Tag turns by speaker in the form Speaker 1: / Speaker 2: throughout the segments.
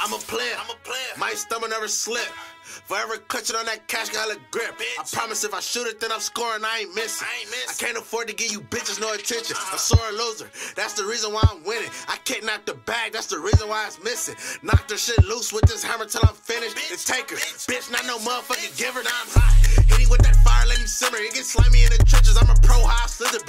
Speaker 1: I'm a player. I'm
Speaker 2: a player.
Speaker 1: My stomach never slip. Forever clutching on that cash, got a grip. Bitch. I promise if I shoot it, then I'm scoring. I ain't missing. I ain't missing. I can't afford to give you bitches no attention. Uh-uh. A sore loser. That's the reason why I'm winning. I kidnapped the bag. That's the reason why it's missing. Knock the shit loose with this hammer till I'm finished. Bitch. It's take her. Bitch. Bitch, not no motherfucking giver. Now I'm hot. Hit him with that fire, let him simmer. It gets slimy in the trenches. I'm a pro high slither,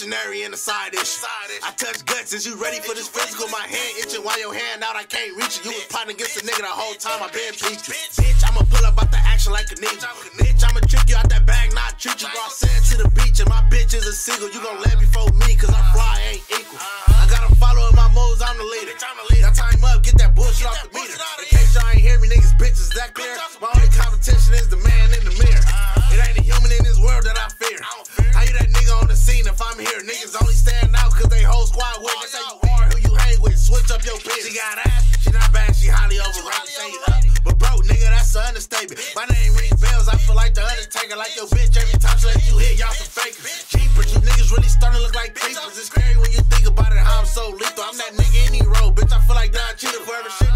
Speaker 1: missionary the side dish. I touch guts, is you ready for this physical? My hand itching while your hand out, I can't reach it. You was plotting against a nigga the whole time, I been preaching. Bitch, I'ma pull up out the action like a ninja. Bitch, I'ma trick you out that bag, not treat you. Bro, I said to the beach and my bitch is a single. You gon' land before me, cause I fly ain't equal. I got to follow in my modes, I'm the leader. Now time up, get that bullshit off the meter. In case y'all ain't hear me, niggas, bitches, that clear? My only competition is the man. Niggas only stand out cause they whole squad with That's how you are, who you hang with. Switch up your bitch. She got ass, she not bad, she highly overrated. Stay up. Uh, but bro, nigga, that's an understatement. My name rings bells, I feel like the Undertaker. Like your bitch, every time she let you hit, y'all some fakers. Cheapers, you niggas really starting to look like creepers. It's scary when you think about it, how I'm so lethal. I'm that nigga any road, bitch. I feel like Don Cheetah forever shit.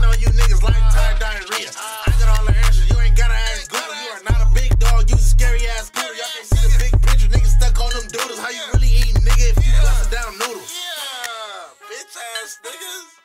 Speaker 2: ass niggas.